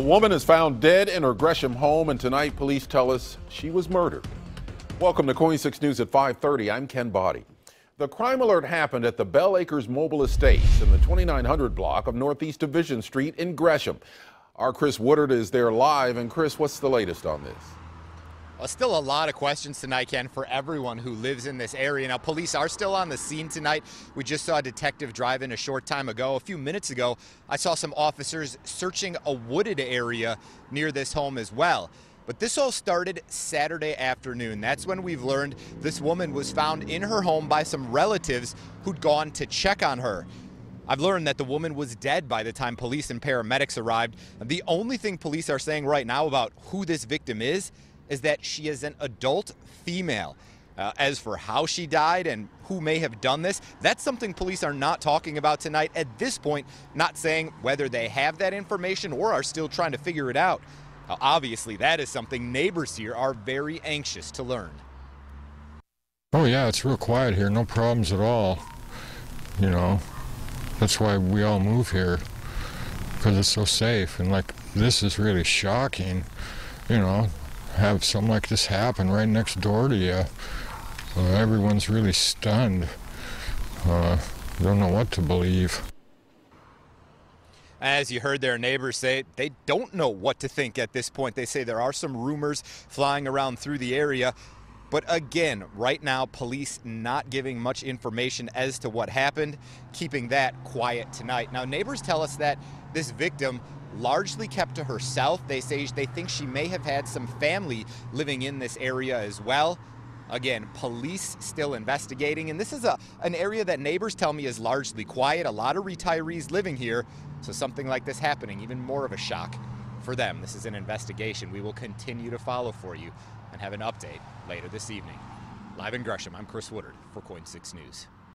A woman is found dead in her Gresham home, and tonight police tell us she was murdered. Welcome to KOIN 6 News at 5:30. I'm Ken Boddie. The crime alert happened at the Bellacres Mobile Estates in the 2900 block of Northeast Division Street in Gresham. Our Chris Woodard is there live, and Chris, what's the latest on this? Well, still a lot of questions tonight, Ken, for everyone who lives in this area. Now, police are still on the scene tonight. We just saw a detective drive in a short time ago. A few minutes ago, I saw some officers searching a wooded area near this home as well. But this all started Saturday afternoon. That's when we've learned this woman was found in her home by some relatives who'd gone to check on her. I've learned that the woman was dead by the time police and paramedics arrived. The only thing police are saying right now about who this victim is is that she is an adult female. Uh, as for how she died and who may have done this, that's something police are not talking about tonight at this point, not saying whether they have that information or are still trying to figure it out. Now, obviously, that is something neighbors here are very anxious to learn. Oh, yeah, it's real quiet here, no problems at all. You know, that's why we all move here, because it's so safe. And, like, this is really shocking, you know, have something like this happen right next door to you. Uh, everyone's really stunned. Uh, don't know what to believe. As you heard their neighbors say, they don't know what to think at this point. They say there are some rumors flying around through the area. But again, right now, police not giving much information as to what happened, keeping that quiet tonight. Now, neighbors tell us that this victim largely kept to herself. They say they think she may have had some family living in this area as well. Again, police still investigating, and this is a an area that neighbors tell me is largely quiet. A lot of retirees living here, so something like this happening, even more of a shock for them. This is an investigation we will continue to follow for you and have an update later this evening. Live in Gresham, I'm Chris Woodard for KOIN 6 News.